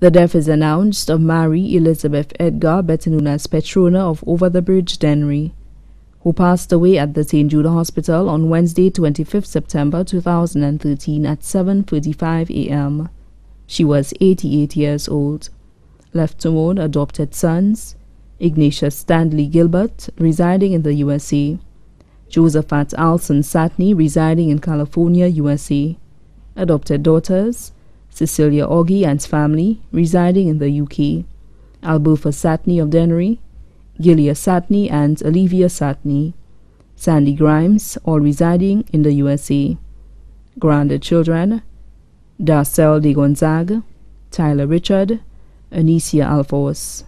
The death is announced of Mary Elizabeth Edgar, better known as Petrona of Over the Bridge, Dennery, who passed away at the St. Jude Hospital on Wednesday, 25 September 2013 at 7.35 a.m. She was 88 years old. Left to mourn adopted sons, Ignatius Stanley Gilbert, residing in the USA, Josephat Alson Satney, residing in California, USA, adopted daughters, Cecilia Augie and family, residing in the UK, Alberta Satney of Dennery, Gilia Satney and Olivia Satney, Sandy Grimes, all residing in the USA, Grandchildren, children, Darcel de Gonzaga, Tyler Richard, Anicia Alphonse,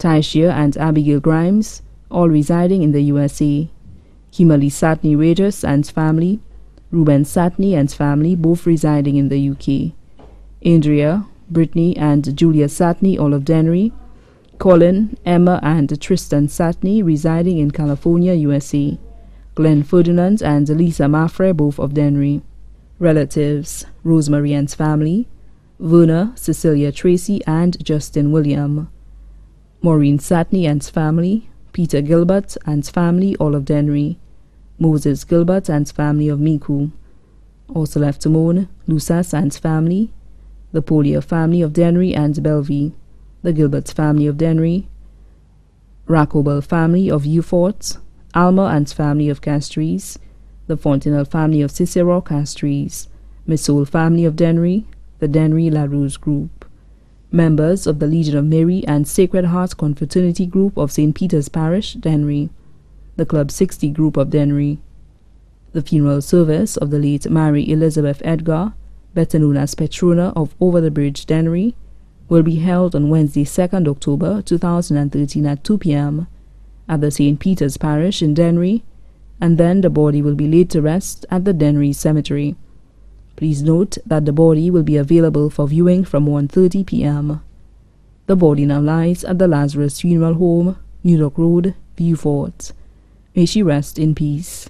Taishia and Abigail Grimes, all residing in the USA, Kimali Satney Regis and family, Ruben Satney and family, both residing in the UK. Andrea, Brittany, and Julia Satney, all of Dennery. Colin, Emma, and Tristan Satney, residing in California, USA. Glenn Ferdinand and Lisa Maffre, both of Dennery. Relatives, Rosemary and family. Verna, Cecilia Tracy, and Justin William. Maureen Satney and family. Peter Gilbert and family, all of Dennery. Moses Gilbert and family of Micoud. Also left to mourn, Lusas and family, the Polier family of Dennery and Bellevue, the Gilberts family of Dennery, Racobel family of Vieux Fort, Alma and family of Castries, the Fontenelle family of Ciceron Castries, Missole family of Dennery, the Dennery LaRose group, members of the Legion of Mary and Sacred Heart Confraternity group of St. Peter's Parish, Dennery the Club 60 group of Dennery. The funeral service of the late Mary Elizabeth Edgar, better known as Petrona of Over the Bridge, Dennery, will be held on Wednesday, 2nd October 2013 at 2 p.m. at the St. Peter's Parish in Dennery, and then the body will be laid to rest at the Dennery Cemetery. Please note that the body will be available for viewing from 1.30 p.m. The body now lies at the Lazarus Funeral Home, New Dock Road, Vieux Fort. May she rest in peace.